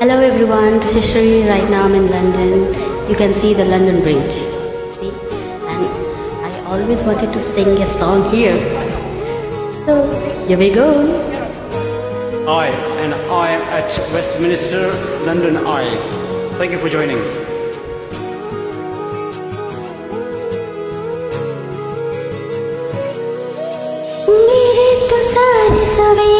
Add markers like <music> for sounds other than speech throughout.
Hello everyone, this is Shri. Right now I'm in London. You can see the London Bridge. See? And I always wanted to sing a song here. So here we go. I and I at Westminster, London Eye. Thank you for joining. मेरे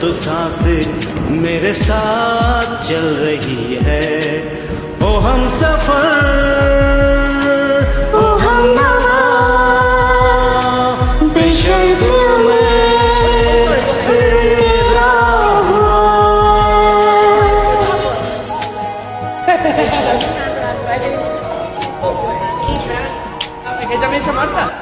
तो साँसें मेरे साथ चल रही है। ओ हम सफ़र। ओ हम <laughs> <laughs>